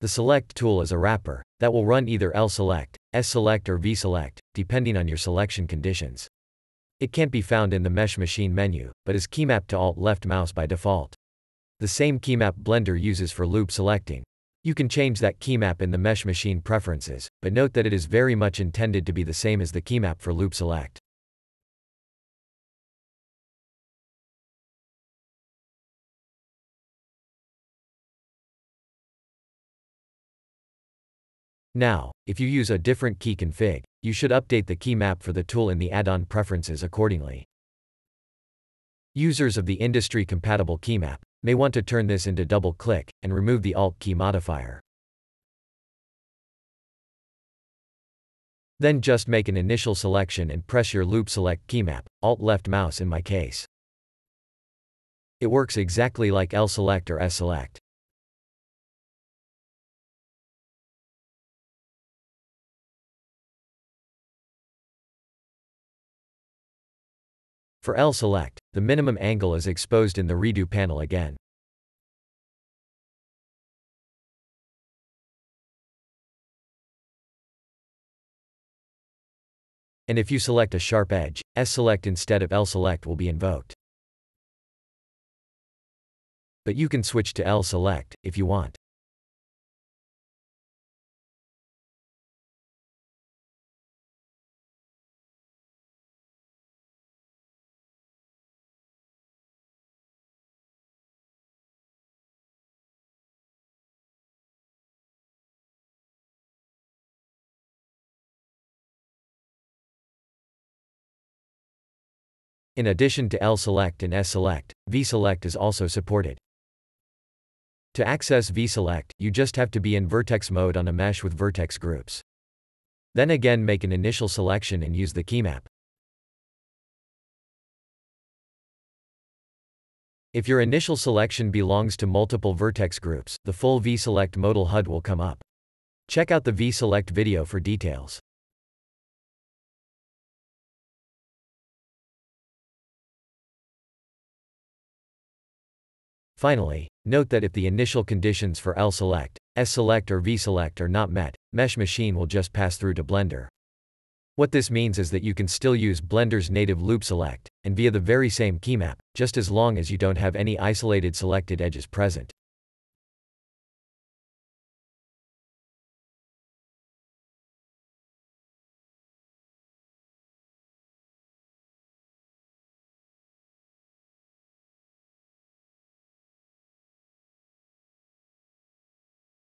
The Select tool is a wrapper that will run either L-Select, S-Select or V-Select, depending on your selection conditions. It can't be found in the MESHmachine menu, but is keymapped to Alt-Left mouse by default. The same keymap Blender uses for loop selecting. You can change that keymap in the MESHmachine preferences, but note that it is very much intended to be the same as the keymap for loop select. Now, if you use a different key config, you should update the key map for the tool in the add-on preferences accordingly. Users of the industry-compatible keymap may want to turn this into double-click and remove the Alt key modifier. Then just make an initial selection and press your loop select keymap, Alt left mouse in my case. It works exactly like L select or S select. For L-Select, the minimum angle is exposed in the Redo panel again. And if you select a sharp edge, S-Select instead of L-Select will be invoked. But you can switch to L-Select, if you want. In addition to L-Select and S-Select, V-Select is also supported. To access V-Select, you just have to be in vertex mode on a mesh with vertex groups. Then again make an initial selection and use the keymap. If your initial selection belongs to multiple vertex groups, the full V-Select modal HUD will come up. Check out the V-Select video for details. Finally, note that if the initial conditions for L-Select, S-Select or V-Select are not met, MESHmachine will just pass through to Blender. What this means is that you can still use Blender's native loop select, and via the very same keymap, just as long as you don't have any isolated selected edges present.